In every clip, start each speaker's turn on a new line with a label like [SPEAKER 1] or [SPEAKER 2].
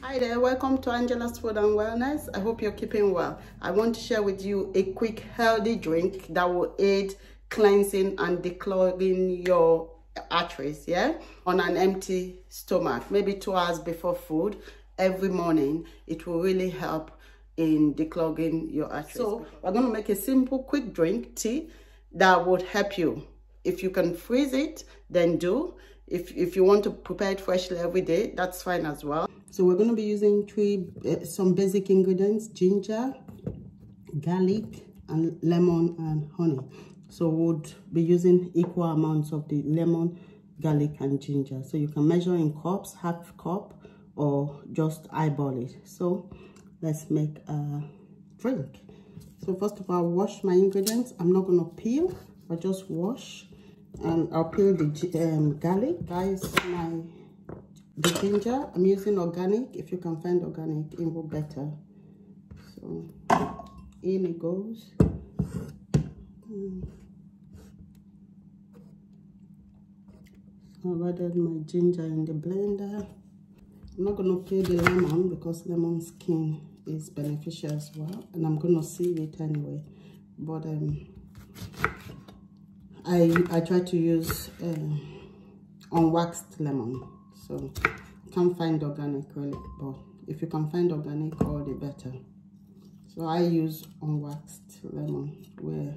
[SPEAKER 1] Hi there, welcome to Angela's Food and Wellness. I hope you're keeping well. I want to share with you a quick healthy drink that will aid cleansing and declogging your arteries, yeah? On an empty stomach, maybe two hours before food every morning. It will really help in declogging your arteries. So we're going to make a simple quick drink, tea, that would help you. If you can freeze it, then do. If, if you want to prepare it freshly every day, that's fine as well. So we're going to be using three, uh, some basic ingredients, ginger, garlic, and lemon and honey. So we'll be using equal amounts of the lemon, garlic, and ginger. So you can measure in cups, half cup, or just eyeball it. So let's make a drink. So first of all, I'll wash my ingredients. I'm not going to peel, but just wash and I'll peel the um, garlic. Guys, my the ginger, I'm using organic. If you can find organic, it will better. So in it goes. Mm. So I added my ginger in the blender. I'm not going to peel the lemon because lemon skin is beneficial as well. And I'm going to sieve it anyway. But um, I, I try to use uh, unwaxed lemon. So you can't find organic really, but if you can find organic, all the better. So I use unwaxed lemon where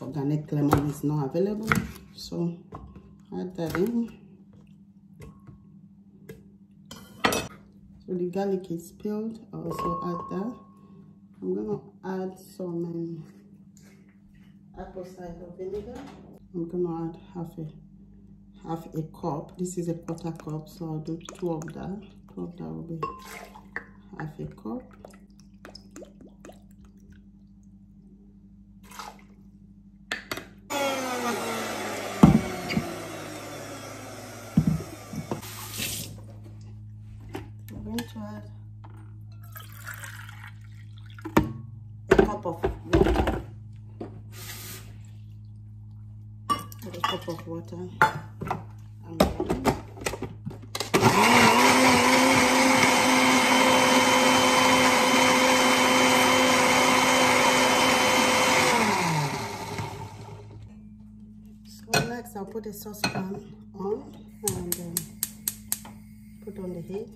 [SPEAKER 1] organic lemon is not available. So add that in. So the garlic is peeled. I also add that. I'm gonna add some um, apple cider vinegar. I'm gonna add half a half a cup. This is a quarter cup, so I'll do two of that. Two of that will be half a cup. I'm going to add a cup of water. A cup of water. I'm ready. So next I'll put a saucepan on and um, put on the heat.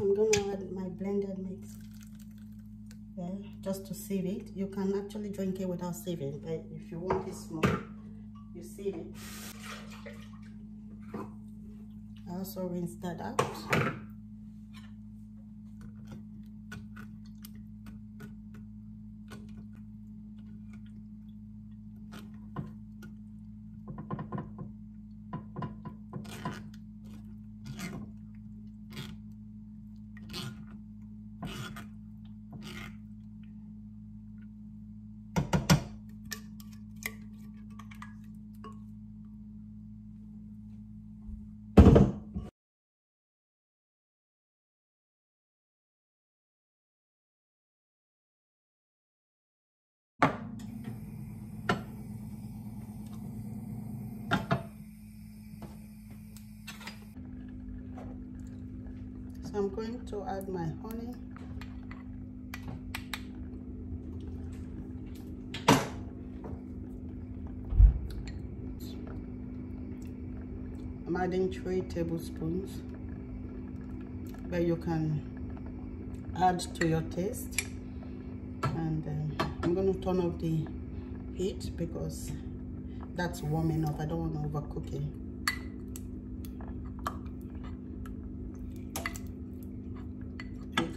[SPEAKER 1] I'm gonna add my blended mix there just to sieve it. You can actually drink it without sieving, but if you want it small, you sieve it. I also rinse that out. I'm going to add my honey. I'm adding three tablespoons, but you can add to your taste. And uh, I'm going to turn off the heat because that's warming up. I don't want to overcook it.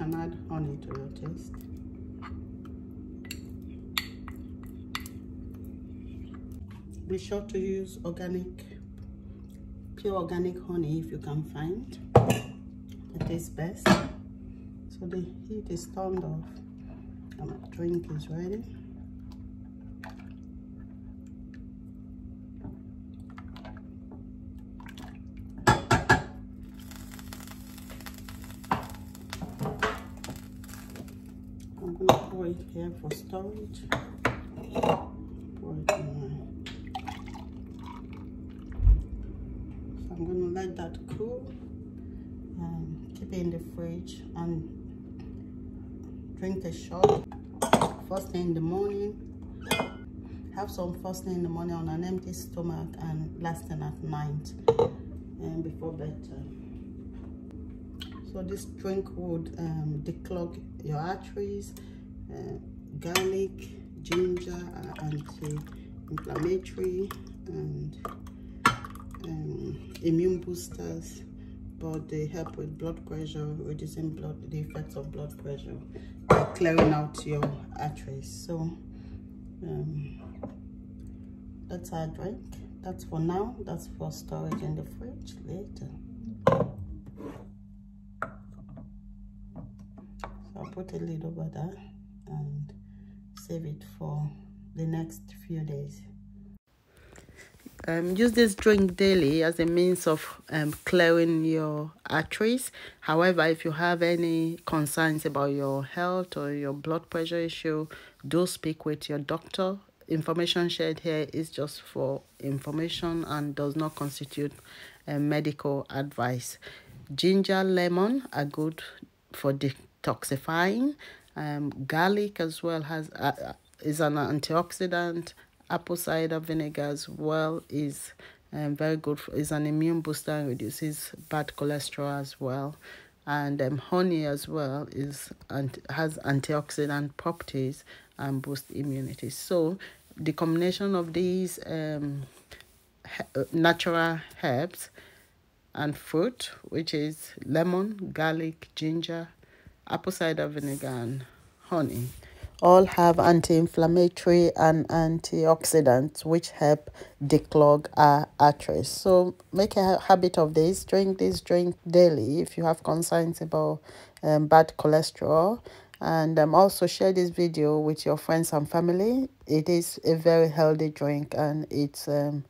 [SPEAKER 1] Can add honey to your taste. Be sure to use organic, pure organic honey if you can find. It tastes best. So the heat is turned off and my drink is ready. I'm here for storage. So I'm to let that cool and keep it in the fridge and drink a shot. First thing in the morning. Have some first thing in the morning on an empty stomach and last thing at night and before bedtime. So this drink would um, declog your arteries uh, garlic ginger uh, anti-inflammatory and um, immune boosters but they help with blood pressure reducing blood the effects of blood pressure clearing out your arteries. So um, that's our drink. That's for now. That's for storage in the fridge. Later. So i'll put a lid over that and save it for the next few days um, use this drink daily as a means of um, clearing your arteries. However, if you have any concerns about your health or your blood pressure issue, do speak with your doctor. Information shared here is just for information and does not constitute uh, medical advice. Ginger, lemon are good for detoxifying. Um, garlic as well has uh, is an antioxidant. Apple cider vinegar as well is um, very good for, is an immune booster and reduces bad cholesterol as well. And um, honey as well is and has antioxidant properties and boost immunity. So the combination of these um, uh, natural herbs and fruit which is lemon garlic ginger apple cider vinegar and honey. All have anti-inflammatory and antioxidants which help declog our arteries. So make a habit of this. Drink this drink daily if you have concerns about um, bad cholesterol. And um, also share this video with your friends and family. It is a very healthy drink and it's um,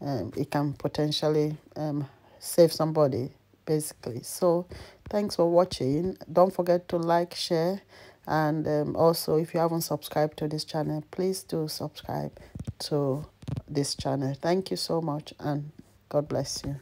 [SPEAKER 1] um it can potentially um, save somebody basically. So thanks for watching. Don't forget to like share and um, also if you haven't subscribed to this channel please do subscribe to this channel. Thank you so much and god bless you